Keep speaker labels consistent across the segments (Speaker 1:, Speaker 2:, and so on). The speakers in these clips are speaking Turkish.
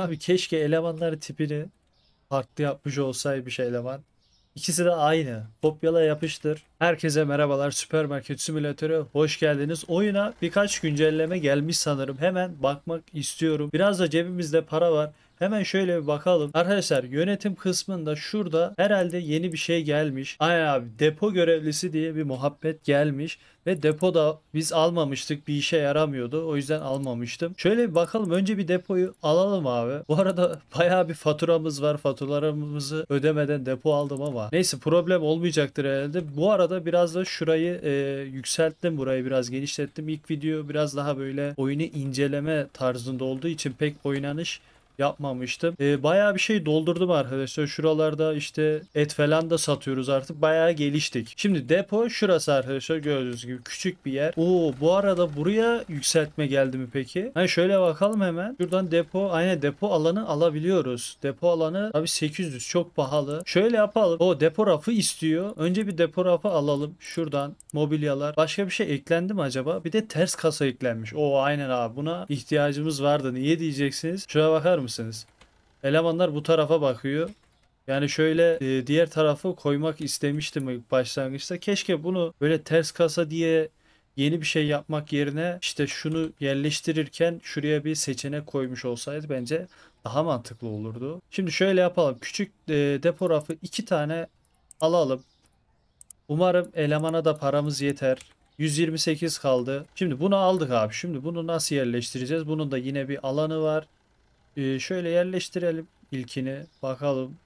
Speaker 1: Abi keşke elemanlar tipini farklı yapmış olsaymış eleman. İkisi de aynı. Kopyala yapıştır. Herkese merhabalar. Süpermarket simülatörü hoş geldiniz. Oyuna birkaç güncelleme gelmiş sanırım. Hemen bakmak istiyorum. Biraz da cebimizde para var. Hemen şöyle bir bakalım. Arkadaşlar yönetim kısmında şurada herhalde yeni bir şey gelmiş. Aynen abi depo görevlisi diye bir muhabbet gelmiş. Ve depoda biz almamıştık bir işe yaramıyordu. O yüzden almamıştım. Şöyle bir bakalım. Önce bir depoyu alalım abi. Bu arada bayağı bir faturamız var. Faturalarımızı ödemeden depo aldım ama. Neyse problem olmayacaktır herhalde. Bu arada biraz da şurayı e, yükselttim. Burayı biraz genişlettim. İlk video biraz daha böyle oyunu inceleme tarzında olduğu için pek oynanış yapmamıştım. Ee, bayağı bir şey doldurdum arkadaşlar. Şuralarda işte et falan da satıyoruz artık. Bayağı geliştik. Şimdi depo şurası arkadaşlar gördüğünüz gibi küçük bir yer. Oo bu arada buraya yükseltme geldi mi peki? Hani şöyle bakalım hemen. Şuradan depo aynı depo alanı alabiliyoruz. Depo alanı tabi 800 çok pahalı. Şöyle yapalım. O depo rafı istiyor. Önce bir depo rafı alalım. Şuradan mobilyalar. Başka bir şey eklendi mi acaba? Bir de ters kasa eklenmiş. O aynen abi buna ihtiyacımız vardı. Niye diyeceksiniz? Şuraya bakar mısınız? Elemanlar bu tarafa bakıyor. Yani şöyle e, diğer tarafı koymak istemiştim ilk başlangıçta. Keşke bunu böyle ters kasa diye yeni bir şey yapmak yerine işte şunu yerleştirirken şuraya bir seçenek koymuş olsaydı bence daha mantıklı olurdu. Şimdi şöyle yapalım. Küçük e, depo rafı iki tane alalım. Umarım elemana da paramız yeter. 128 kaldı. Şimdi bunu aldık abi. Şimdi bunu nasıl yerleştireceğiz? Bunun da yine bir alanı var. Ee, şöyle yerleştirelim ilkini. Bakalım.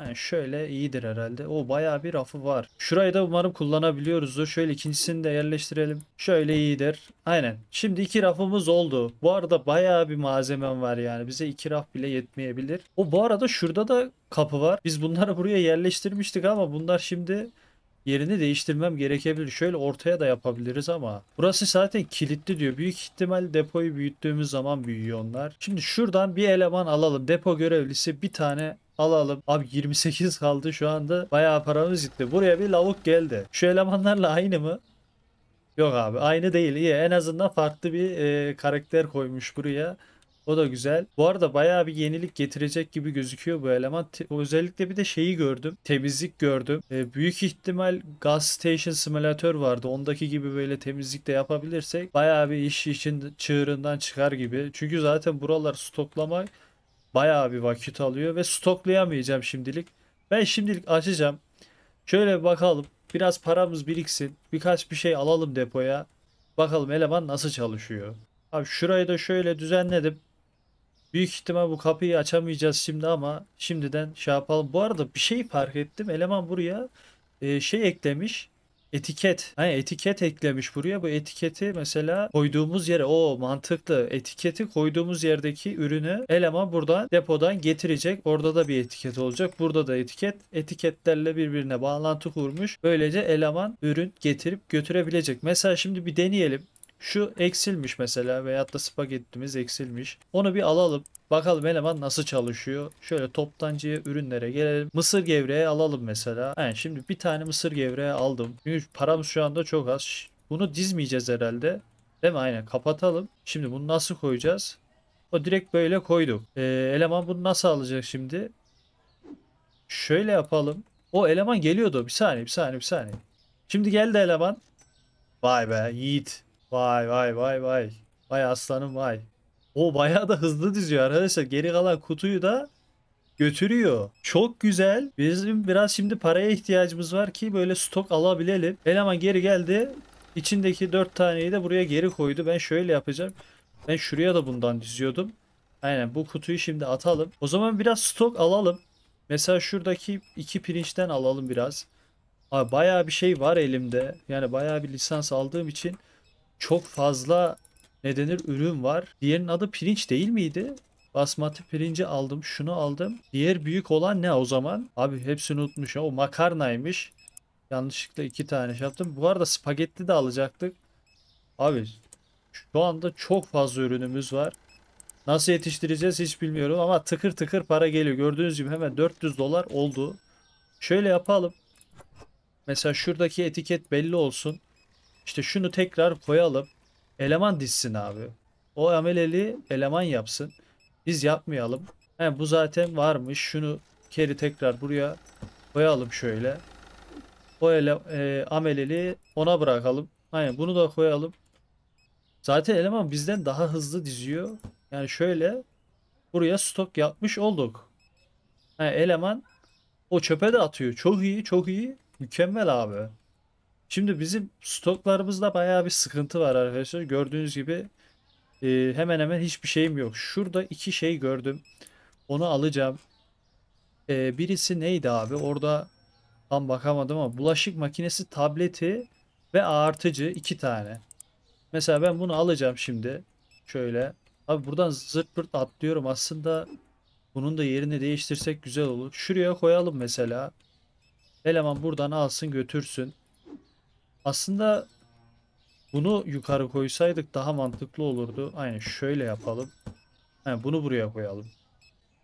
Speaker 1: Yani şöyle iyidir herhalde. O bayağı bir rafı var. Şurayı da umarım kullanabiliyoruzdur. Şöyle ikincisini de yerleştirelim. Şöyle iyidir. Aynen. Şimdi iki rafımız oldu. Bu arada bayağı bir malzemem var yani. Bize iki raf bile yetmeyebilir. O bu arada şurada da kapı var. Biz bunları buraya yerleştirmiştik ama bunlar şimdi yerini değiştirmem gerekebilir. Şöyle ortaya da yapabiliriz ama burası zaten kilitli diyor. Büyük ihtimal depoyu büyüttüğümüz zaman büyüyor onlar. Şimdi şuradan bir eleman alalım. Depo görevlisi bir tane alalım. Abi 28 kaldı şu anda. Bayağı paramız gitti. Buraya bir lavuk geldi. Şu elemanlarla aynı mı? Yok abi aynı değil. İyi en azından farklı bir e, karakter koymuş buraya. O da güzel. Bu arada bayağı bir yenilik getirecek gibi gözüküyor bu eleman. Özellikle bir de şeyi gördüm. Temizlik gördüm. E, büyük ihtimal Gas Station Simulator vardı. Ondaki gibi böyle temizlik de yapabilirsek bayağı bir iş için çığırından çıkar gibi. Çünkü zaten buralar stoklamak bayağı bir vakit alıyor ve stoklayamayacağım şimdilik. Ben şimdilik açacağım. Şöyle bakalım. Biraz paramız biriksin. Birkaç bir şey alalım depoya. Bakalım eleman nasıl çalışıyor. Abi şurayı da şöyle düzenledim. Büyük ihtimal bu kapıyı açamayacağız şimdi ama şimdiden şey yapalım. Bu arada bir şey fark ettim. Eleman buraya e, şey eklemiş. Etiket. Hani etiket eklemiş buraya. Bu etiketi mesela koyduğumuz yere o mantıklı. Etiketi koyduğumuz yerdeki ürünü eleman buradan depodan getirecek. Orada da bir etiket olacak. Burada da etiket. Etiketlerle birbirine bağlantı kurmuş. Böylece eleman ürün getirip götürebilecek. Mesela şimdi bir deneyelim. Şu eksilmiş mesela veyahut da spagettimiz eksilmiş. Onu bir alalım. Bakalım eleman nasıl çalışıyor. Şöyle toptancıya ürünlere gelelim. Mısır gevreği alalım mesela. Yani şimdi bir tane mısır gevreği aldım. Çünkü param şu anda çok az. Bunu dizmeyeceğiz herhalde. Değil mi? Aynen kapatalım. Şimdi bunu nasıl koyacağız? O direkt böyle koyduk. Ee, eleman bunu nasıl alacak şimdi? Şöyle yapalım. O eleman geliyordu. Bir saniye bir saniye bir saniye. Şimdi geldi eleman. Vay be yiğit. Vay vay vay vay. Vay aslanım vay. O bayağı da hızlı diziyor arkadaşlar. Geri kalan kutuyu da götürüyor. Çok güzel. Bizim biraz şimdi paraya ihtiyacımız var ki böyle stok alabilelim. Eleman geri geldi. İçindeki 4 taneyi de buraya geri koydu. Ben şöyle yapacağım. Ben şuraya da bundan diziyordum. Aynen bu kutuyu şimdi atalım. O zaman biraz stok alalım. Mesela şuradaki iki pirinçten alalım biraz. Abi bayağı bir şey var elimde. Yani bayağı bir lisans aldığım için çok fazla ne denir ürün var. Diğerinin adı pirinç değil miydi? Basmati pirinci aldım. Şunu aldım. Diğer büyük olan ne o zaman? Abi hepsini unutmuş. O makarnaymış. Yanlışlıkla iki tane şey yaptım. Bu arada spagetti de alacaktık. Abi şu anda çok fazla ürünümüz var. Nasıl yetiştireceğiz hiç bilmiyorum ama tıkır tıkır para geliyor. Gördüğünüz gibi hemen 400 dolar oldu. Şöyle yapalım. Mesela şuradaki etiket belli olsun. İşte şunu tekrar koyalım. Eleman dizsin abi. O ameleli eleman yapsın. Biz yapmayalım. He, bu zaten varmış. Şunu keri tekrar buraya koyalım şöyle. O ele, e, ameleli ona bırakalım. Aynen bunu da koyalım. Zaten eleman bizden daha hızlı diziyor. Yani şöyle buraya stok yapmış olduk. He, eleman o çöpe de atıyor. Çok iyi, çok iyi. Mükemmel abi. Şimdi bizim stoklarımızda bayağı bir sıkıntı var arkadaşlar. Gördüğünüz gibi e, hemen hemen hiçbir şeyim yok. Şurada iki şey gördüm. Onu alacağım. E, birisi neydi abi? Orada tam bakamadım ama bulaşık makinesi tableti ve artıcı iki tane. Mesela ben bunu alacağım şimdi. Şöyle. Abi buradan zırt pırt atlıyorum. Aslında bunun da yerini değiştirsek güzel olur. Şuraya koyalım mesela. Eleman buradan alsın götürsün. Aslında bunu yukarı koysaydık daha mantıklı olurdu. Aynen şöyle yapalım. He, bunu buraya koyalım.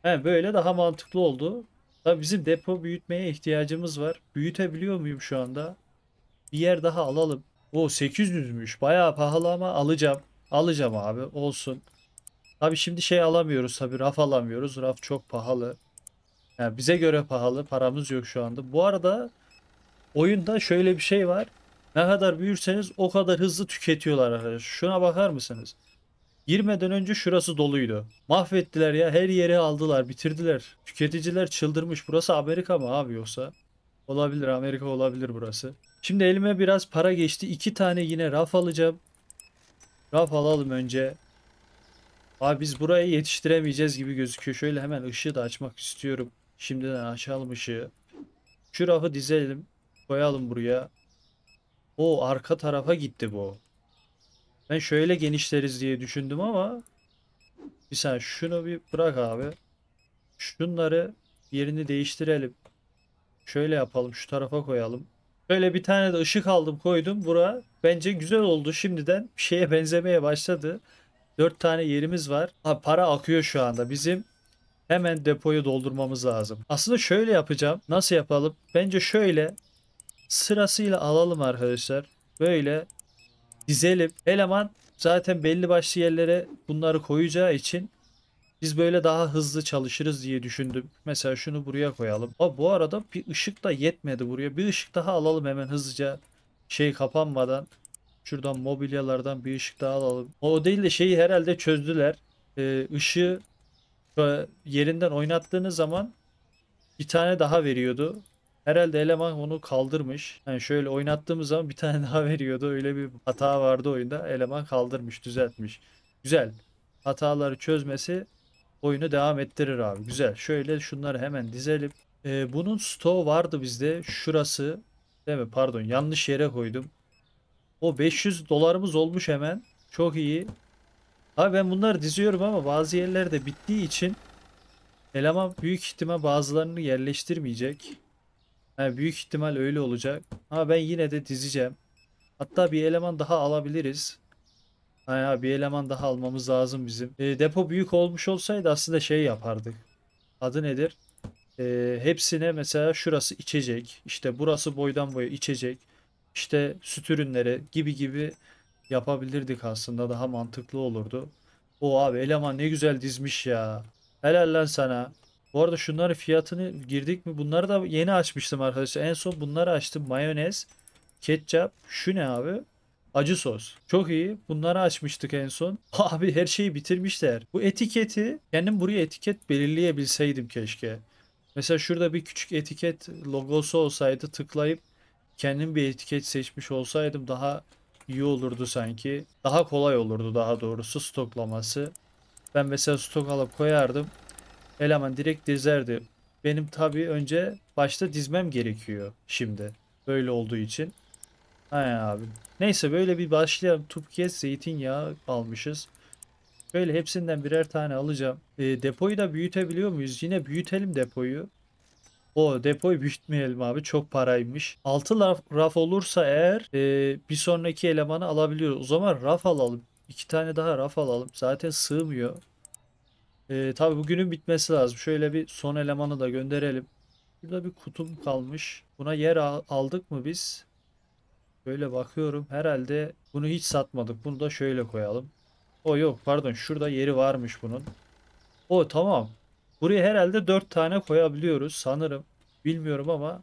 Speaker 1: He, böyle daha mantıklı oldu. Tabii bizim depo büyütmeye ihtiyacımız var. Büyütebiliyor muyum şu anda? Bir yer daha alalım. O 800'müş. Bayağı pahalı ama alacağım. Alacağım abi. Olsun. Tabii şimdi şey alamıyoruz tabii. Raf alamıyoruz. Raf çok pahalı. Yani bize göre pahalı. Paramız yok şu anda. Bu arada oyunda şöyle bir şey var. Ne kadar büyürseniz o kadar hızlı tüketiyorlar arkadaşlar. Şuna bakar mısınız? Girmeden önce şurası doluydu. Mahvettiler ya. Her yeri aldılar. Bitirdiler. Tüketiciler çıldırmış. Burası Amerika mı abi yoksa? Olabilir. Amerika olabilir burası. Şimdi elime biraz para geçti. İki tane yine raf alacağım. Raf alalım önce. Abi biz burayı yetiştiremeyeceğiz gibi gözüküyor. Şöyle hemen ışığı da açmak istiyorum. Şimdiden açalım ışığı. Şu rafı dizelim. Koyalım buraya. O arka tarafa gitti bu. Ben şöyle genişleriz diye düşündüm ama bir saniye şunu bir bırak abi. Şunları yerini değiştirelim. Şöyle yapalım şu tarafa koyalım. Böyle bir tane de ışık aldım koydum. Bura bence güzel oldu. Şimdiden bir şeye benzemeye başladı. 4 tane yerimiz var. Ha, para akıyor şu anda. Bizim hemen depoyu doldurmamız lazım. Aslında şöyle yapacağım. Nasıl yapalım? Bence şöyle sırasıyla alalım arkadaşlar. Böyle dizelim. Eleman zaten belli başlı yerlere bunları koyacağı için biz böyle daha hızlı çalışırız diye düşündüm. Mesela şunu buraya koyalım. Aa, bu arada bir ışık da yetmedi buraya. Bir ışık daha alalım hemen hızlıca. Şey kapanmadan. Şuradan mobilyalardan bir ışık daha alalım. O değil de şeyi herhalde çözdüler. Ee, ışığı yerinden oynattığınız zaman bir tane daha veriyordu. Herhalde eleman onu kaldırmış. Yani şöyle oynattığımız zaman bir tane daha veriyordu. Öyle bir hata vardı oyunda. Eleman kaldırmış, düzeltmiş. Güzel. Hataları çözmesi oyunu devam ettirir abi. Güzel. Şöyle şunları hemen dizelim. Ee, bunun stoğu vardı bizde. Şurası. Değil mi? Pardon. Yanlış yere koydum. O 500 dolarımız olmuş hemen. Çok iyi. Abi ben bunları diziyorum ama bazı yerlerde bittiği için eleman büyük ihtimal bazılarını yerleştirmeyecek. Yani büyük ihtimal öyle olacak. Ama ben yine de dizeceğim. Hatta bir eleman daha alabiliriz. Yani bir eleman daha almamız lazım bizim. E, depo büyük olmuş olsaydı aslında şey yapardık. Adı nedir? E, hepsine mesela şurası içecek. İşte burası boydan boya içecek. İşte süt ürünleri gibi gibi yapabilirdik aslında. Daha mantıklı olurdu. O abi eleman ne güzel dizmiş ya. Helal lan sana. Bu arada şunların fiyatını girdik mi? Bunları da yeni açmıştım arkadaşlar. En son bunları açtım. Mayonez, ketçap. Şu ne abi? Acı sos. Çok iyi. Bunları açmıştık en son. Abi her şeyi bitirmişler. Bu etiketi kendim buraya etiket belirleyebilseydim keşke. Mesela şurada bir küçük etiket logosu olsaydı tıklayıp kendim bir etiket seçmiş olsaydım daha iyi olurdu sanki. Daha kolay olurdu daha doğrusu stoklaması. Ben mesela stok alıp koyardım. Eleman direkt dizerdi. Benim tabii önce başta dizmem gerekiyor şimdi. Böyle olduğu için. Aynen abi. Neyse böyle bir başlayalım. Tupkes zeytinyağı almışız. Böyle hepsinden birer tane alacağım. E, depoyu da büyütebiliyor muyuz? Yine büyütelim depoyu. O depoyu büyütmeyelim abi. Çok paraymış. 6 raf, raf olursa eğer e, bir sonraki elemanı alabiliyoruz. O zaman raf alalım. İki tane daha raf alalım. Zaten sığmıyor. E, tabii bugünün bitmesi lazım. Şöyle bir son elemanı da gönderelim. Burada bir kutum kalmış. Buna yer al- aldık mı biz? Böyle bakıyorum. Herhalde bunu hiç satmadık. Bunu da şöyle koyalım. O yok pardon. Şurada yeri varmış bunun. O tamam. Buraya herhalde 4 tane koyabiliyoruz sanırım. Bilmiyorum ama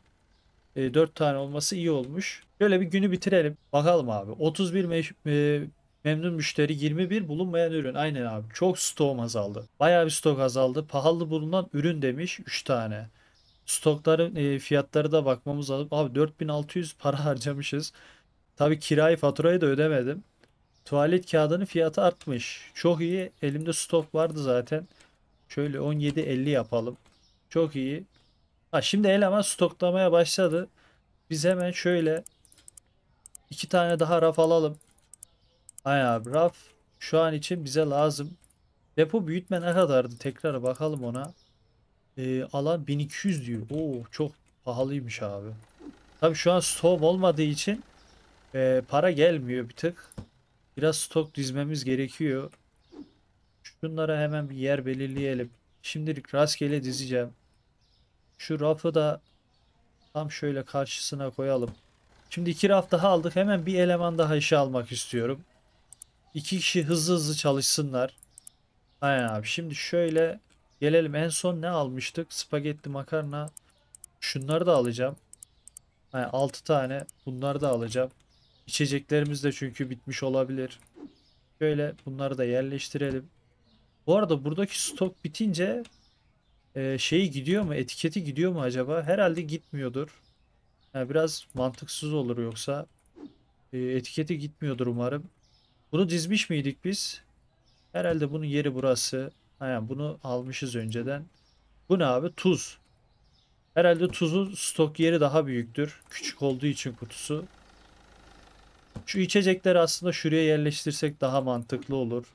Speaker 1: e, 4 tane olması iyi olmuş. Şöyle bir günü bitirelim. Bakalım abi. 31 meş- e, memnun müşteri 21 bulunmayan ürün. Aynen abi. Çok stoğum azaldı. Bayağı bir stok azaldı. Pahalı bulunan ürün demiş 3 tane. Stokların e, fiyatları da bakmamız lazım. Abi 4600 para harcamışız. Tabii kirayı faturayı da ödemedim. Tuvalet kağıdının fiyatı artmış. Çok iyi. Elimde stok vardı zaten. Şöyle 17.50 yapalım. Çok iyi. Ha, şimdi eleman stoklamaya başladı. Biz hemen şöyle iki tane daha raf alalım. Aynen abi raf şu an için bize lazım. Depo büyütme ne kadardı? Tekrar bakalım ona. Ee, alan 1200 diyor. Oo çok pahalıymış abi. Tabii şu an stok olmadığı için e, para gelmiyor bir tık. Biraz stok dizmemiz gerekiyor. Şunlara hemen bir yer belirleyelim. Şimdilik rastgele dizeceğim. Şu rafı da tam şöyle karşısına koyalım. Şimdi iki raf daha aldık. Hemen bir eleman daha işe almak istiyorum. İki kişi hızlı hızlı çalışsınlar. Aynen abi. Şimdi şöyle gelelim. En son ne almıştık? Spagetti makarna. Şunları da alacağım. Yani 6 tane. Bunları da alacağım. İçeceklerimiz de çünkü bitmiş olabilir. Şöyle bunları da yerleştirelim. Bu arada buradaki stok bitince e, şeyi gidiyor mu? Etiketi gidiyor mu acaba? Herhalde gitmiyordur. Yani biraz mantıksız olur yoksa. E, etiketi gitmiyordur umarım. Bunu dizmiş miydik biz? Herhalde bunun yeri burası. Aynen bunu almışız önceden. Bu ne abi? Tuz. Herhalde tuzun stok yeri daha büyüktür. Küçük olduğu için kutusu. Şu içecekleri aslında şuraya yerleştirsek daha mantıklı olur.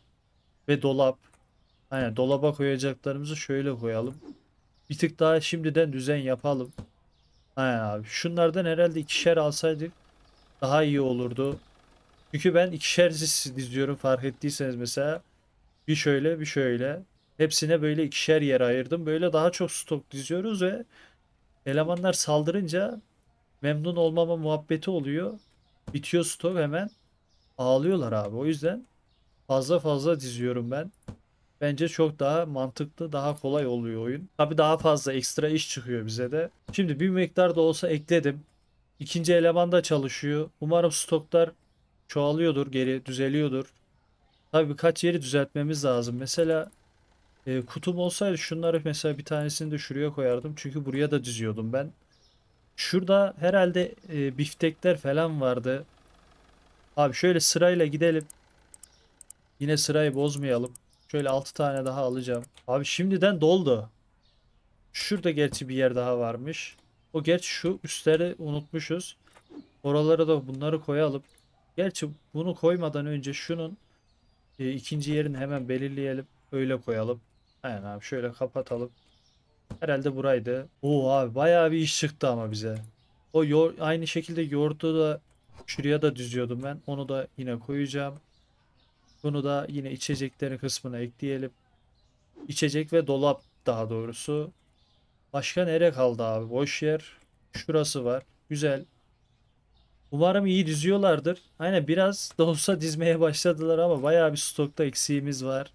Speaker 1: Ve dolap. Aynen dolaba koyacaklarımızı şöyle koyalım. Bir tık daha şimdiden düzen yapalım. Aynen abi. Şunlardan herhalde ikişer alsaydık daha iyi olurdu. Çünkü ben ikişer diz- diziyorum fark ettiyseniz mesela. Bir şöyle bir şöyle. Hepsine böyle ikişer yer ayırdım. Böyle daha çok stok diziyoruz ve elemanlar saldırınca memnun olmama muhabbeti oluyor. Bitiyor stok hemen. Ağlıyorlar abi. O yüzden fazla fazla diziyorum ben. Bence çok daha mantıklı, daha kolay oluyor oyun. Tabii daha fazla ekstra iş çıkıyor bize de. Şimdi bir miktar da olsa ekledim. İkinci eleman da çalışıyor. Umarım stoklar çoğalıyordur, geri düzeliyordur. Tabii birkaç yeri düzeltmemiz lazım. Mesela e, kutum olsaydı şunları mesela bir tanesini de şuraya koyardım. Çünkü buraya da diziyordum ben. Şurada herhalde e, biftekler falan vardı. Abi şöyle sırayla gidelim. Yine sırayı bozmayalım. Şöyle 6 tane daha alacağım. Abi şimdiden doldu. Şurada gerçi bir yer daha varmış. O gerçi şu üstleri unutmuşuz. Oralara da bunları koyalım. Gerçi bunu koymadan önce şunun e, ikinci yerini hemen belirleyelim. Öyle koyalım. Aynen abi şöyle kapatalım. Herhalde buraydı. Oo abi bayağı bir iş çıktı ama bize. O aynı şekilde yoğurdu da şuraya da düzüyordum ben. Onu da yine koyacağım. Bunu da yine içeceklerin kısmına ekleyelim. İçecek ve dolap daha doğrusu. Başka nere kaldı abi? Boş yer. Şurası var. Güzel. Umarım iyi diziyorlardır. Aynen biraz da olsa dizmeye başladılar ama bayağı bir stokta eksiğimiz var.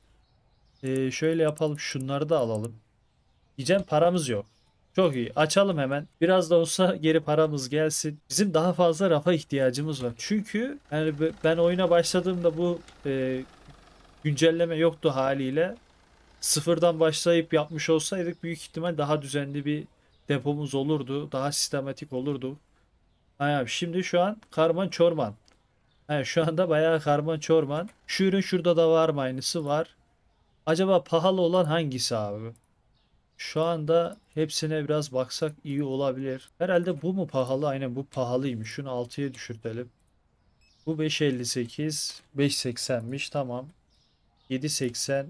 Speaker 1: Ee, şöyle yapalım. Şunları da alalım. Diyeceğim paramız yok. Çok iyi. Açalım hemen. Biraz da olsa geri paramız gelsin. Bizim daha fazla rafa ihtiyacımız var. Çünkü yani be- ben oyuna başladığımda bu e, güncelleme yoktu haliyle. Sıfırdan başlayıp yapmış olsaydık büyük ihtimal daha düzenli bir depomuz olurdu. Daha sistematik olurdu. Aynen. Şimdi şu an karman çorman. Yani şu anda bayağı karman çorman. Şu ürün şurada da var mı aynısı? Var. Acaba pahalı olan hangisi abi? Şu anda hepsine biraz baksak iyi olabilir. Herhalde bu mu pahalı? Aynen bu pahalıymış. Şunu 6'ya düşürtelim. Bu 5.58, 5.80'miş. Tamam. 7.80.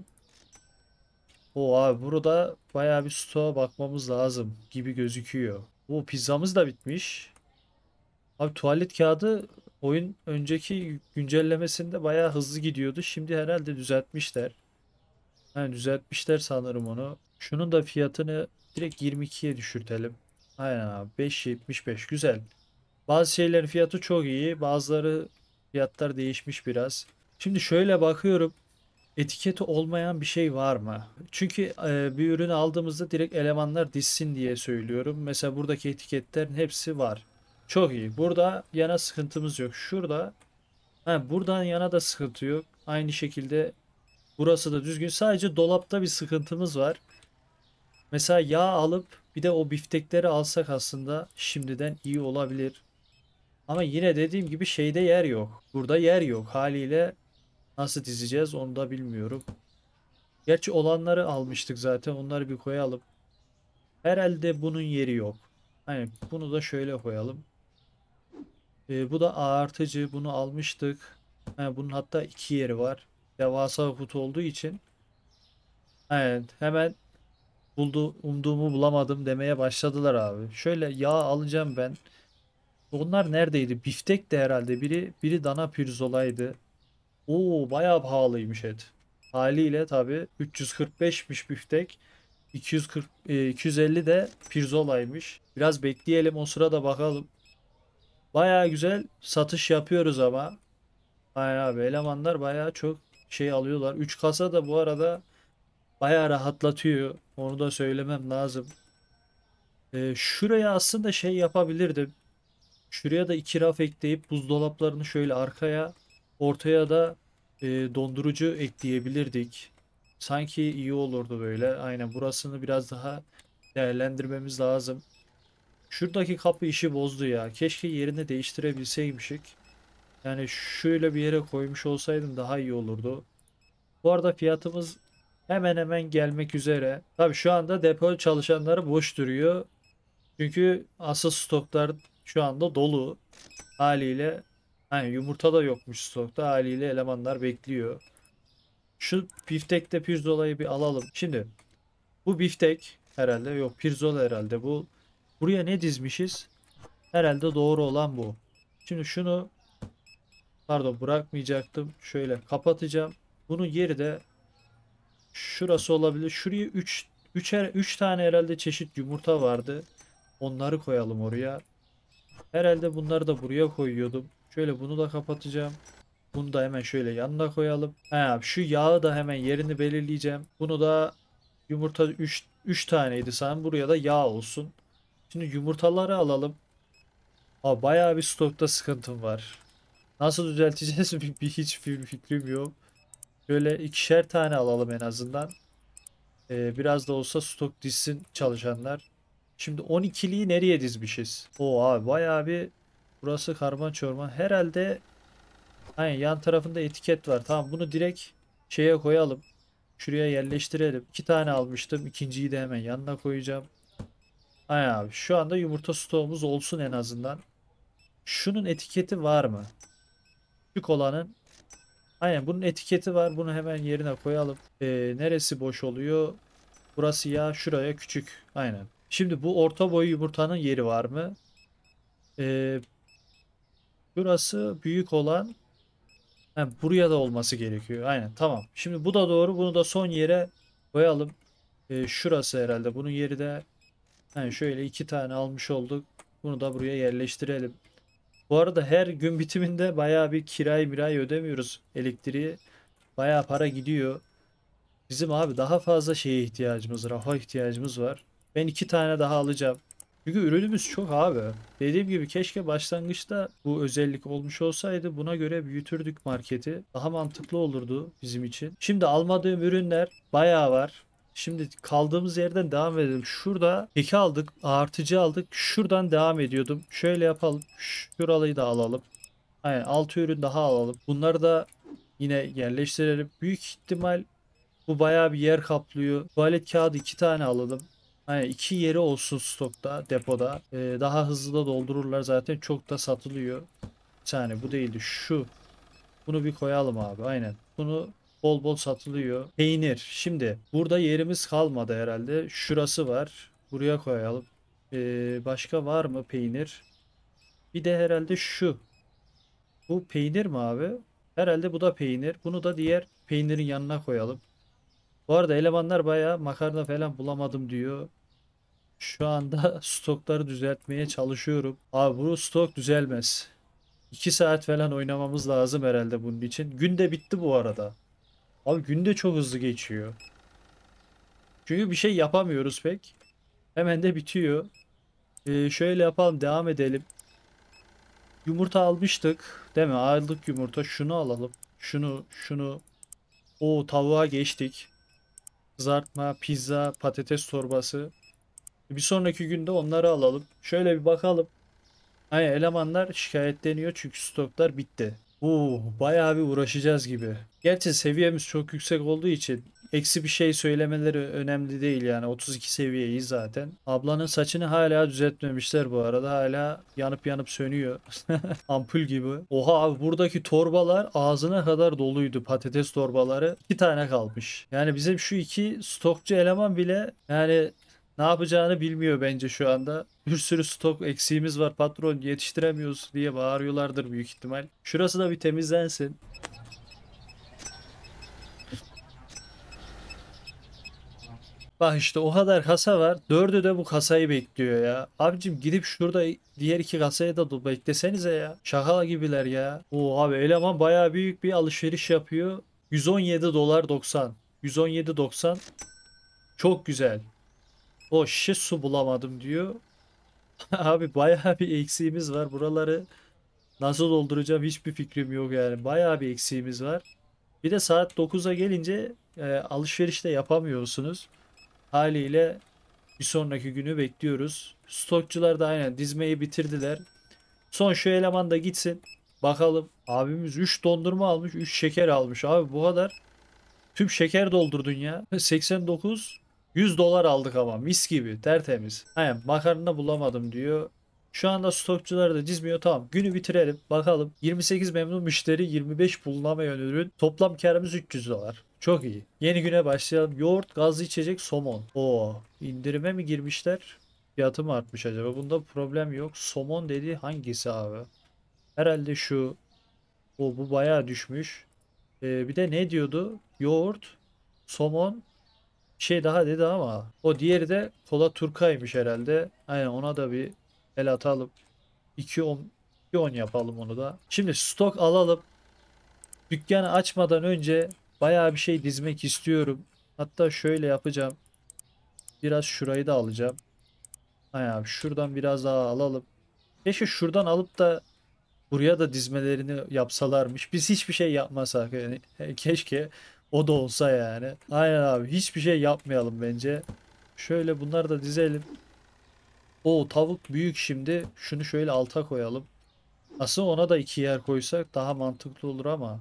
Speaker 1: O abi burada bayağı bir stoğa bakmamız lazım gibi gözüküyor. Bu pizzamız da bitmiş. Abi tuvalet kağıdı oyun önceki güncellemesinde bayağı hızlı gidiyordu. Şimdi herhalde düzeltmişler. Yani düzeltmişler sanırım onu. Şunun da fiyatını direkt 22'ye düşürtelim. Aynen abi 5.75 güzel. Bazı şeylerin fiyatı çok iyi. Bazıları fiyatlar değişmiş biraz. Şimdi şöyle bakıyorum. etiketi olmayan bir şey var mı? Çünkü e, bir ürünü aldığımızda direkt elemanlar dizsin diye söylüyorum. Mesela buradaki etiketlerin hepsi var. Çok iyi. Burada yana sıkıntımız yok. Şurada ha, buradan yana da sıkıntı yok. Aynı şekilde burası da düzgün. Sadece dolapta bir sıkıntımız var. Mesela yağ alıp bir de o biftekleri alsak aslında şimdiden iyi olabilir. Ama yine dediğim gibi şeyde yer yok. Burada yer yok. Haliyle nasıl dizeceğiz onu da bilmiyorum. Gerçi olanları almıştık zaten. Onları bir koyalım. Herhalde bunun yeri yok. Hani bunu da şöyle koyalım. Ee, bu da artıcı. Bunu almıştık. Ha, bunun hatta iki yeri var. Devasa kutu olduğu için. Evet, hemen buldu, umduğumu bulamadım demeye başladılar abi. Şöyle yağ alacağım ben. Onlar neredeydi? Biftek de herhalde. Biri biri dana pirzolaydı. Oo bayağı pahalıymış et. Haliyle tabi 345'miş biftek. 240 e, 250 de pirzolaymış. Biraz bekleyelim o sırada bakalım. Bayağı güzel satış yapıyoruz ama. Aynen abi elemanlar bayağı çok şey alıyorlar. 3 kasa da bu arada bayağı rahatlatıyor. Onu da söylemem lazım. Ee, şuraya aslında şey yapabilirdim. Şuraya da iki raf ekleyip buzdolaplarını şöyle arkaya, ortaya da e, dondurucu ekleyebilirdik. Sanki iyi olurdu böyle. Aynen burasını biraz daha değerlendirmemiz lazım. Şuradaki kapı işi bozdu ya. Keşke yerini değiştirebilseymişik. Yani şöyle bir yere koymuş olsaydım daha iyi olurdu. Bu arada fiyatımız hemen hemen gelmek üzere. Tabi şu anda depo çalışanları boş duruyor. Çünkü asıl stoklar şu anda dolu. Haliyle hani yumurta da yokmuş stokta. Haliyle elemanlar bekliyor. Şu biftekte pirzolayı bir alalım. Şimdi bu biftek herhalde yok pirzola herhalde bu. Buraya ne dizmişiz? Herhalde doğru olan bu. Şimdi şunu pardon bırakmayacaktım. Şöyle kapatacağım. Bunun yeri de şurası olabilir. Şuraya 3 3 3 tane herhalde çeşit yumurta vardı. Onları koyalım oraya. Herhalde bunları da buraya koyuyordum. Şöyle bunu da kapatacağım. Bunu da hemen şöyle yanına koyalım. Ha, şu yağı da hemen yerini belirleyeceğim. Bunu da yumurta 3 3 taneydi sanırım. Buraya da yağ olsun. Şimdi yumurtaları alalım. Aa, bayağı bir stokta sıkıntım var. Nasıl düzelteceğiz bir, bir hiç fikrim yok. Böyle ikişer tane alalım en azından. Ee, biraz da olsa stok dizsin çalışanlar. Şimdi 12'liyi nereye dizmişiz? O abi bayağı bir burası karman çorman. Herhalde aynen yan tarafında etiket var. Tamam bunu direkt şeye koyalım. Şuraya yerleştirelim. İki tane almıştım. İkinciyi de hemen yanına koyacağım. Aynen abi. Şu anda yumurta stoğumuz olsun en azından. Şunun etiketi var mı? Küçük olanın. Aynen bunun etiketi var. Bunu hemen yerine koyalım. Ee, neresi boş oluyor? Burası ya şuraya küçük. Aynen. Şimdi bu orta boy yumurtanın yeri var mı? Ee, burası büyük olan he, buraya da olması gerekiyor. Aynen tamam. Şimdi bu da doğru. Bunu da son yere koyalım. Ee, şurası herhalde. Bunun yeri de yani şöyle iki tane almış olduk. Bunu da buraya yerleştirelim. Bu arada her gün bitiminde bayağı bir kirayı mirayı ödemiyoruz. Elektriği bayağı para gidiyor. Bizim abi daha fazla şeye ihtiyacımız, rafa ihtiyacımız var. Ben iki tane daha alacağım. Çünkü ürünümüz çok abi. Dediğim gibi keşke başlangıçta bu özellik olmuş olsaydı buna göre büyütürdük marketi. Daha mantıklı olurdu bizim için. Şimdi almadığım ürünler bayağı var. Şimdi kaldığımız yerden devam edelim. Şurada keki aldık, artıcı aldık. Şuradan devam ediyordum. Şöyle yapalım. Şuralıyı da alalım. Aynen 6 ürün daha alalım. Bunları da yine yerleştirelim. Büyük ihtimal bu bayağı bir yer kaplıyor. Tuvalet kağıdı 2 tane alalım. Hani iki yeri olsun stokta, depoda. Ee, daha hızlı da doldururlar zaten. Çok da satılıyor. Bir tane bu değildi. Şu. Bunu bir koyalım abi. Aynen. Bunu bol bol satılıyor. Peynir. Şimdi burada yerimiz kalmadı herhalde. Şurası var. Buraya koyalım. Ee, başka var mı peynir? Bir de herhalde şu. Bu peynir mi abi? Herhalde bu da peynir. Bunu da diğer peynirin yanına koyalım. Bu arada elemanlar bayağı makarna falan bulamadım diyor. Şu anda stokları düzeltmeye çalışıyorum. Abi bu stok düzelmez. 2 saat falan oynamamız lazım herhalde bunun için. Gün de bitti bu arada. Abi günde çok hızlı geçiyor. Çünkü bir şey yapamıyoruz pek. Hemen de bitiyor. Ee, şöyle yapalım devam edelim. Yumurta almıştık. Değil mi? Aldık yumurta. Şunu alalım. Şunu, şunu. O tavuğa geçtik. Kızartma, pizza, patates torbası. Bir sonraki günde onları alalım. Şöyle bir bakalım. Hani elemanlar şikayetleniyor çünkü stoklar bitti. Oo, bayağı bir uğraşacağız gibi. Gerçi seviyemiz çok yüksek olduğu için eksi bir şey söylemeleri önemli değil yani 32 seviyeyiz zaten. Ablanın saçını hala düzeltmemişler bu arada. Hala yanıp yanıp sönüyor. Ampul gibi. Oha abi buradaki torbalar ağzına kadar doluydu patates torbaları. iki tane kalmış. Yani bizim şu iki stokçu eleman bile yani ne yapacağını bilmiyor bence şu anda. Bir sürü stok eksiğimiz var patron yetiştiremiyoruz diye bağırıyorlardır büyük ihtimal. Şurası da bir temizlensin. Bak işte o kadar kasa var. Dördü de bu kasayı bekliyor ya. Abicim gidip şurada diğer iki kasaya da beklesenize ya. Şaka gibiler ya. Oo abi eleman bayağı büyük bir alışveriş yapıyor. 117 dolar 90. 117.90. Çok güzel. O şişe su bulamadım diyor. Abi bayağı bir eksiğimiz var. Buraları nasıl dolduracağım hiçbir fikrim yok yani. Bayağı bir eksiğimiz var. Bir de saat 9'a gelince e, alışveriş de yapamıyorsunuz. Haliyle bir sonraki günü bekliyoruz. Stokçular da aynen dizmeyi bitirdiler. Son şu eleman da gitsin. Bakalım. Abimiz 3 dondurma almış, 3 şeker almış. Abi bu kadar. Tüm şeker doldurdun ya. 89 100 dolar aldık ama mis gibi tertemiz. Aynen makarna bulamadım diyor. Şu anda stokçular da dizmiyor. Tamam günü bitirelim. Bakalım 28 memnun müşteri 25 bulunamayan ürün. Toplam karımız 300 dolar. Çok iyi. Yeni güne başlayalım. Yoğurt, gazlı içecek, somon. Oo, indirime mi girmişler? Fiyatı mı artmış acaba? Bunda problem yok. Somon dedi hangisi abi? Herhalde şu. O bu bayağı düşmüş. Ee, bir de ne diyordu? Yoğurt, somon, şey daha dedi ama o diğeri de kola turkaymış herhalde. Aynen ona da bir el atalım. 2.10 2.10 yapalım onu da. Şimdi stok alalım. Dükkanı açmadan önce bayağı bir şey dizmek istiyorum. Hatta şöyle yapacağım. Biraz şurayı da alacağım. Aynen şuradan biraz daha alalım. Keşke şuradan alıp da buraya da dizmelerini yapsalarmış. Biz hiçbir şey yapmasak yani. Keşke o da olsa yani. Aynen abi. Hiçbir şey yapmayalım bence. Şöyle bunları da dizelim. O tavuk büyük şimdi. Şunu şöyle alta koyalım. Aslında ona da iki yer koysak daha mantıklı olur ama.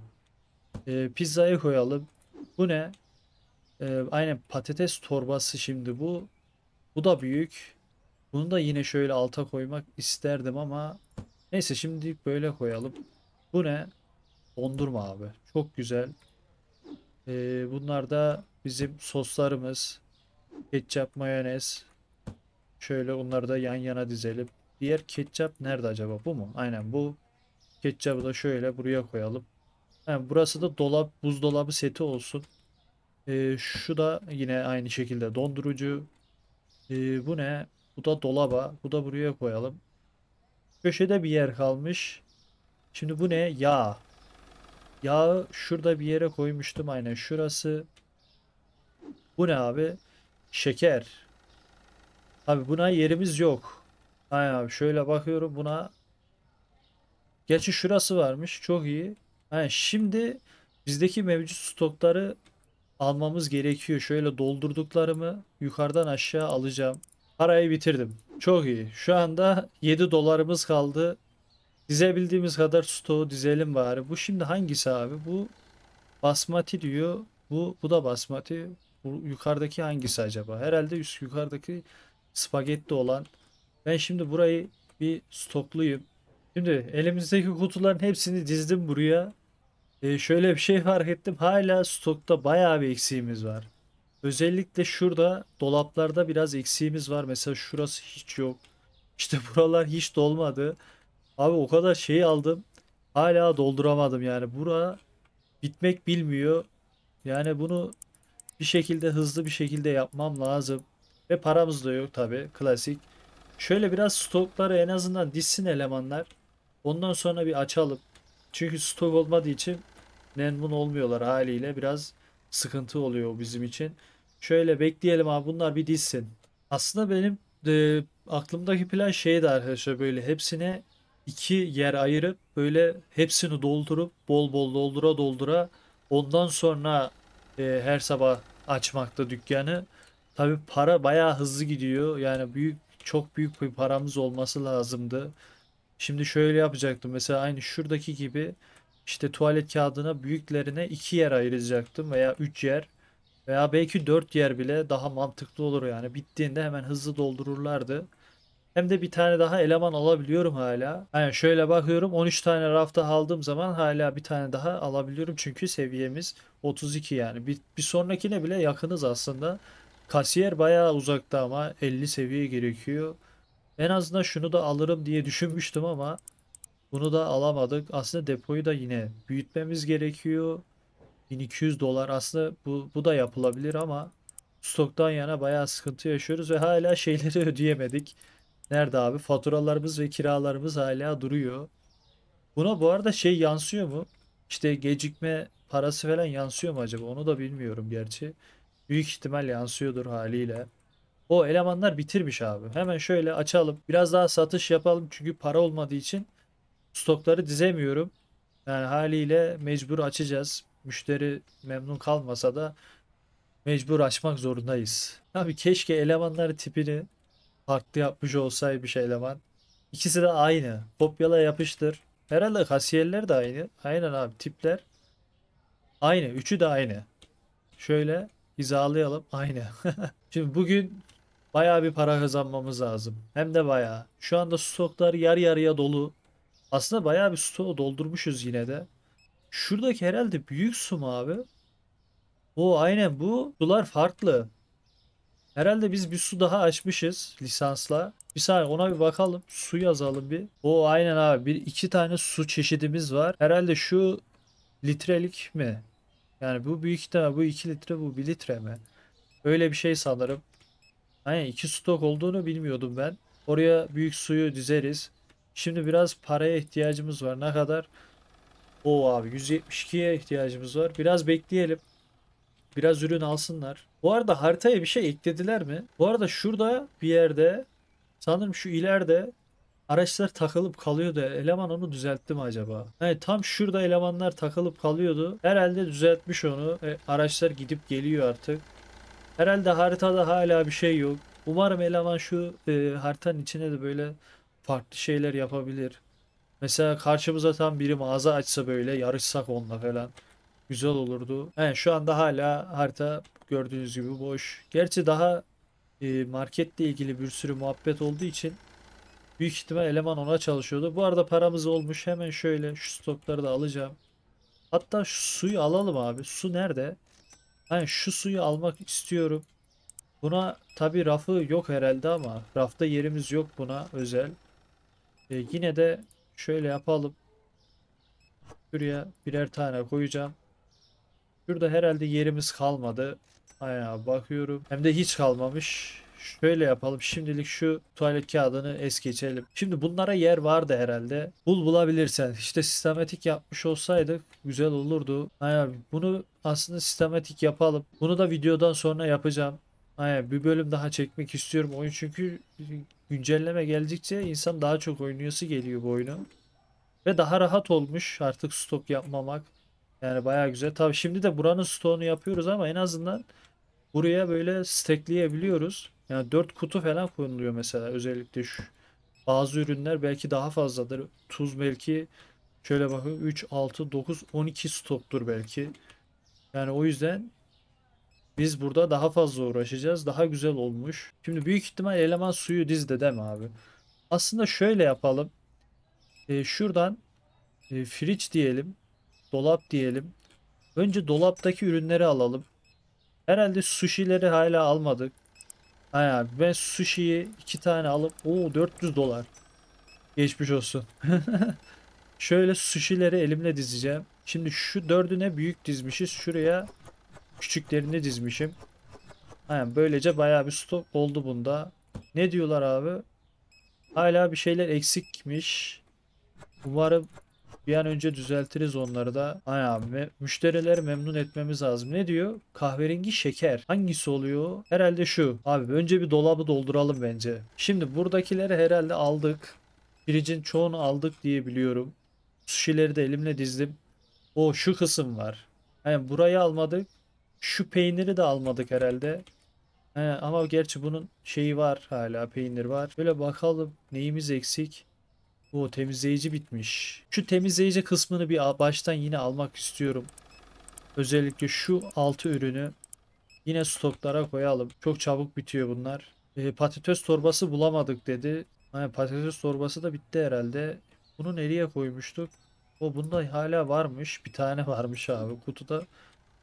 Speaker 1: Ee, pizzayı koyalım. Bu ne? Ee, aynen patates torbası şimdi bu. Bu da büyük. Bunu da yine şöyle alta koymak isterdim ama neyse şimdilik böyle koyalım. Bu ne? Dondurma abi. Çok güzel. Ee, bunlar da bizim soslarımız. Ketçap, mayonez. Şöyle onları da yan yana dizelim. Diğer ketçap nerede acaba? Bu mu? Aynen bu. Ketçapı da şöyle buraya koyalım. Yani burası da dolap, buzdolabı seti olsun. Ee, şu da yine aynı şekilde dondurucu. Ee, bu ne? Bu da dolaba. Bu da buraya koyalım. Köşede bir yer kalmış. Şimdi bu ne? Yağ. Yağı şurada bir yere koymuştum aynen şurası. Bu ne abi? Şeker. Abi buna yerimiz yok. Aynen abi şöyle bakıyorum buna. Gerçi şurası varmış. Çok iyi. Yani şimdi bizdeki mevcut stokları almamız gerekiyor. Şöyle doldurduklarımı yukarıdan aşağı alacağım. Parayı bitirdim. Çok iyi. Şu anda 7 dolarımız kaldı. Dizebildiğimiz kadar stoğu dizelim bari. Bu şimdi hangisi abi? Bu basmati diyor. Bu bu da basmati. Bu yukarıdaki hangisi acaba? Herhalde üst yukarıdaki spagetti olan. Ben şimdi burayı bir stokluyum. Şimdi elimizdeki kutuların hepsini dizdim buraya. Ee, şöyle bir şey fark ettim. Hala stokta bayağı bir eksiğimiz var. Özellikle şurada dolaplarda biraz eksiğimiz var. Mesela şurası hiç yok. İşte buralar hiç dolmadı. Abi o kadar şey aldım. Hala dolduramadım yani. Bura bitmek bilmiyor. Yani bunu bir şekilde hızlı bir şekilde yapmam lazım. Ve paramız da yok tabi. Klasik. Şöyle biraz stokları en azından dizsin elemanlar. Ondan sonra bir açalım. Çünkü stok olmadığı için memnun olmuyorlar haliyle. Biraz sıkıntı oluyor bizim için. Şöyle bekleyelim abi bunlar bir dizsin. Aslında benim e, aklımdaki plan şeydi arkadaşlar böyle hepsine iki yer ayırıp böyle hepsini doldurup bol bol doldura doldura ondan sonra e, her sabah açmakta dükkanı. Tabii para bayağı hızlı gidiyor. Yani büyük çok büyük bir paramız olması lazımdı. Şimdi şöyle yapacaktım. Mesela aynı şuradaki gibi işte tuvalet kağıdına büyüklerine iki yer ayıracaktım veya üç yer veya belki dört yer bile daha mantıklı olur yani. Bittiğinde hemen hızlı doldururlardı. Hem de bir tane daha eleman alabiliyorum hala. Yani şöyle bakıyorum 13 tane rafta aldığım zaman hala bir tane daha alabiliyorum. Çünkü seviyemiz 32 yani. Bir, bir sonrakine bile yakınız aslında. Kasiyer bayağı uzakta ama 50 seviye gerekiyor. En azından şunu da alırım diye düşünmüştüm ama bunu da alamadık. Aslında depoyu da yine büyütmemiz gerekiyor. 1200 dolar aslında bu, bu da yapılabilir ama stoktan yana bayağı sıkıntı yaşıyoruz ve hala şeyleri ödeyemedik. Nerede abi? Faturalarımız ve kiralarımız hala duruyor. Buna bu arada şey yansıyor mu? İşte gecikme parası falan yansıyor mu acaba? Onu da bilmiyorum gerçi. Büyük ihtimal yansıyordur haliyle. O elemanlar bitirmiş abi. Hemen şöyle açalım. Biraz daha satış yapalım çünkü para olmadığı için stokları dizemiyorum. Yani haliyle mecbur açacağız. Müşteri memnun kalmasa da mecbur açmak zorundayız. Abi keşke elemanlar tipini farklı yapmış olsaymış eleman. İkisi de aynı. Kopyala yapıştır. Herhalde kasiyerler de aynı. Aynen abi tipler. Aynı. Üçü de aynı. Şöyle hizalayalım. Aynı. Şimdi bugün bayağı bir para kazanmamız lazım. Hem de bayağı. Şu anda stoklar yarı yarıya dolu. Aslında bayağı bir stoğu doldurmuşuz yine de. Şuradaki herhalde büyük su mu abi? O aynen bu. Sular farklı. Herhalde biz bir su daha açmışız lisansla. Bir saniye ona bir bakalım. Su yazalım bir. O aynen abi. Bir iki tane su çeşidimiz var. Herhalde şu litrelik mi? Yani bu büyük ihtimal bu 2 litre bu 1 litre mi? Öyle bir şey sanırım. Aynen iki stok olduğunu bilmiyordum ben. Oraya büyük suyu dizeriz. Şimdi biraz paraya ihtiyacımız var. Ne kadar? O abi 172'ye ihtiyacımız var. Biraz bekleyelim. Biraz ürün alsınlar. Bu arada haritaya bir şey eklediler mi? Bu arada şurada bir yerde sanırım şu ileride araçlar takılıp kalıyordu. Eleman onu düzeltti mi acaba? Evet tam şurada elemanlar takılıp kalıyordu. Herhalde düzeltmiş onu. E, araçlar gidip geliyor artık. Herhalde haritada hala bir şey yok. Umarım eleman şu e, haritanın içine de böyle farklı şeyler yapabilir. Mesela karşımıza tam biri mağaza açsa böyle yarışsak onunla falan. Güzel olurdu. Yani şu anda hala harita gördüğünüz gibi boş. Gerçi daha e, marketle ilgili bir sürü muhabbet olduğu için büyük ihtimal eleman ona çalışıyordu. Bu arada paramız olmuş. Hemen şöyle şu stokları da alacağım. Hatta şu suyu alalım abi. Su nerede? Hani şu suyu almak istiyorum. Buna tabi rafı yok herhalde ama rafta yerimiz yok buna özel. E, yine de şöyle yapalım. Şuraya birer tane koyacağım. Şurada herhalde yerimiz kalmadı. Aynen bakıyorum. Hem de hiç kalmamış. Şöyle yapalım. Şimdilik şu tuvalet kağıdını es geçelim. Şimdi bunlara yer vardı herhalde. Bul bulabilirsen. İşte sistematik yapmış olsaydık güzel olurdu. Aynen bunu aslında sistematik yapalım. Bunu da videodan sonra yapacağım. Aynen bir bölüm daha çekmek istiyorum oyun çünkü güncelleme geldikçe insan daha çok oynuyorsu geliyor bu oyunu. Ve daha rahat olmuş artık stok yapmamak. Yani baya güzel. Tabi şimdi de buranın stoğunu yapıyoruz ama en azından buraya böyle stackleyebiliyoruz. Yani 4 kutu falan konuluyor mesela özellikle şu. Bazı ürünler belki daha fazladır. Tuz belki şöyle bakın 3, 6, 9, 12 stoktur belki. Yani o yüzden biz burada daha fazla uğraşacağız. Daha güzel olmuş. Şimdi büyük ihtimal eleman suyu dizde değil mi abi? Aslında şöyle yapalım. Ee, şuradan e, fridge diyelim. Dolap diyelim. Önce dolaptaki ürünleri alalım. Herhalde sushi'leri hala almadık. Abi ben sushi'yi iki tane alıp o 400 dolar. Geçmiş olsun. Şöyle sushi'leri elimle dizeceğim. Şimdi şu dördüne büyük dizmişiz. Şuraya küçüklerini dizmişim. Aynen böylece bayağı bir stok oldu bunda. Ne diyorlar abi? Hala bir şeyler eksikmiş. Umarım Bir an önce düzeltiriz onları da. Aynen me- müşterileri memnun etmemiz lazım. Ne diyor? Kahverengi şeker. Hangisi oluyor? Herhalde şu. Abi önce bir dolabı dolduralım bence. Şimdi buradakileri herhalde aldık. Piricin çoğunu aldık diye biliyorum. Sushi'leri de elimle dizdim. O şu kısım var. Yani burayı almadık. Şu peyniri de almadık herhalde. He, ama gerçi bunun şeyi var hala peynir var. Böyle bakalım neyimiz eksik. O temizleyici bitmiş. Şu temizleyici kısmını bir baştan yine almak istiyorum. Özellikle şu altı ürünü yine stoklara koyalım. Çok çabuk bitiyor bunlar. E, patates torbası bulamadık dedi. Hani patates torbası da bitti herhalde. Bunu nereye koymuştuk? O bunda hala varmış. Bir tane varmış abi kutuda.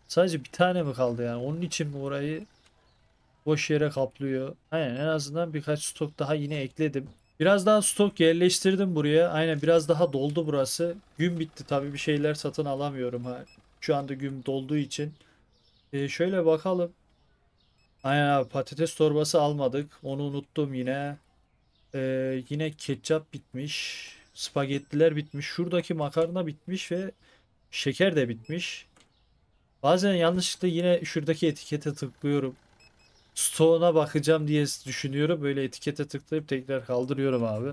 Speaker 1: Sadece bir tane mi kaldı yani? Onun için mi orayı boş yere kaplıyor? Aynen en azından birkaç stok daha yine ekledim. Biraz daha stok yerleştirdim buraya. Aynen biraz daha doldu burası. Gün bitti tabii bir şeyler satın alamıyorum ha. Şu anda gün dolduğu için. Ee, şöyle bakalım. Aynen abi patates torbası almadık. Onu unuttum yine. Ee, yine ketçap bitmiş. Spagettiler bitmiş. Şuradaki makarna bitmiş ve şeker de bitmiş. Bazen yanlışlıkla yine şuradaki etikete tıklıyorum. Stoğuna bakacağım diye düşünüyorum. Böyle etikete tıklayıp tekrar kaldırıyorum abi.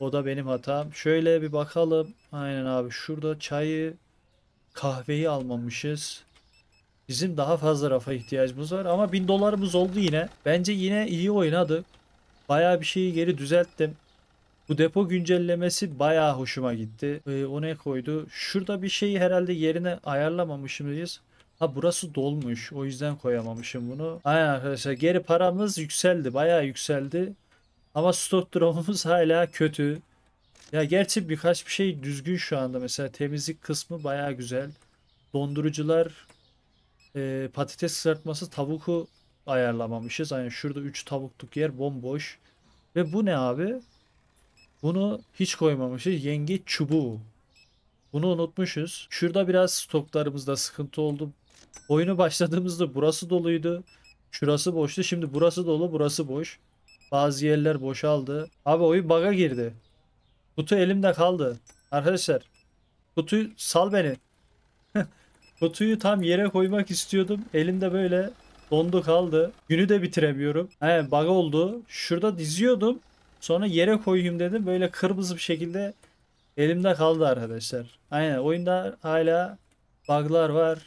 Speaker 1: O da benim hatam. Şöyle bir bakalım. Aynen abi şurada çayı, kahveyi almamışız. Bizim daha fazla rafa ihtiyacımız var ama 1000 dolarımız oldu yine. Bence yine iyi oynadık. Bayağı bir şeyi geri düzelttim. Bu depo güncellemesi bayağı hoşuma gitti. Ee, o ne koydu? Şurada bir şeyi herhalde yerine ayarlamamışız. Ha burası dolmuş. O yüzden koyamamışım bunu. Aynen arkadaşlar geri paramız yükseldi. Bayağı yükseldi. Ama stok durumumuz hala kötü. Ya gerçi birkaç bir şey düzgün şu anda. Mesela temizlik kısmı bayağı güzel. Dondurucular e, patates kızartması tavuku ayarlamamışız. Yani şurada 3 tavukluk yer bomboş. Ve bu ne abi? Bunu hiç koymamışız. Yengeç çubuğu. Bunu unutmuşuz. Şurada biraz stoklarımızda sıkıntı oldu. Oyunu başladığımızda burası doluydu. Şurası boştu. Şimdi burası dolu, burası boş. Bazı yerler boşaldı. Abi oyun bug'a girdi. Kutu elimde kaldı. Arkadaşlar, kutuyu sal beni. Kutuyu tam yere koymak istiyordum. Elimde böyle dondu kaldı. Günü de bitiremiyorum. He, bug oldu. Şurada diziyordum. Sonra yere koyayım dedim. Böyle kırmızı bir şekilde elimde kaldı arkadaşlar. Aynen oyunda hala bug'lar var.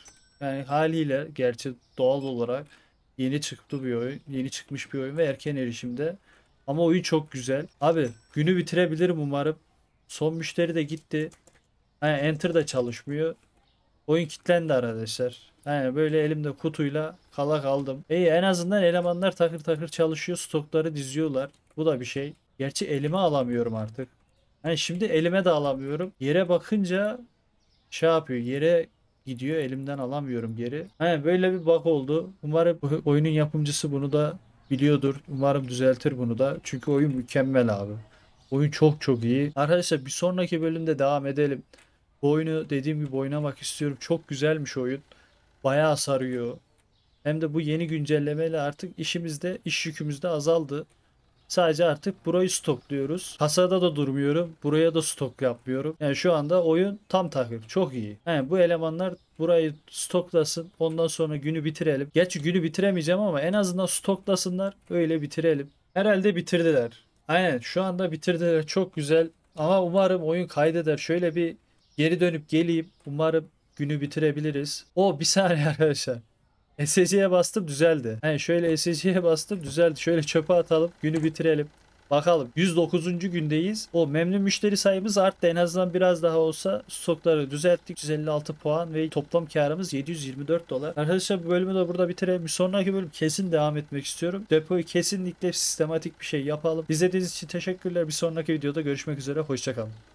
Speaker 1: Yani haliyle gerçi doğal olarak yeni çıktı bir oyun. Yeni çıkmış bir oyun ve erken erişimde. Ama oyun çok güzel. Abi günü bitirebilirim umarım. Son müşteri de gitti. Yani enter da çalışmıyor. Oyun kilitlendi arkadaşlar. Yani böyle elimde kutuyla kala kaldım. İyi en azından elemanlar takır takır çalışıyor. Stokları diziyorlar. Bu da bir şey. Gerçi elime alamıyorum artık. Yani şimdi elime de alamıyorum. Yere bakınca şey yapıyor. Yere gidiyor. Elimden alamıyorum geri. Yani böyle bir bug oldu. Umarım oyunun yapımcısı bunu da biliyordur. Umarım düzeltir bunu da. Çünkü oyun mükemmel abi. Oyun çok çok iyi. Arkadaşlar bir sonraki bölümde devam edelim. Bu oyunu dediğim gibi oynamak istiyorum. Çok güzelmiş oyun. Bayağı sarıyor. Hem de bu yeni güncellemeyle artık işimizde, iş yükümüz de azaldı. Sadece artık burayı stokluyoruz. Kasada da durmuyorum. Buraya da stok yapmıyorum. Yani şu anda oyun tam takır. Çok iyi. Yani bu elemanlar burayı stoklasın. Ondan sonra günü bitirelim. Gerçi günü bitiremeyeceğim ama en azından stoklasınlar. Öyle bitirelim. Herhalde bitirdiler. Aynen şu anda bitirdiler. Çok güzel. Ama umarım oyun kaydeder. Şöyle bir geri dönüp geleyim. Umarım günü bitirebiliriz. O bir saniye arkadaşlar. SC'ye bastım düzeldi. Yani şöyle SC'ye bastım düzeldi. Şöyle çöpe atalım. Günü bitirelim. Bakalım 109. gündeyiz. O memnun müşteri sayımız arttı. En azından biraz daha olsa stokları düzelttik. 156 puan ve toplam karımız 724 dolar. Arkadaşlar bu bölümü de burada bitirelim. Bir sonraki bölüm kesin devam etmek istiyorum. Depoyu kesinlikle sistematik bir şey yapalım. İzlediğiniz için teşekkürler. Bir sonraki videoda görüşmek üzere. Hoşçakalın.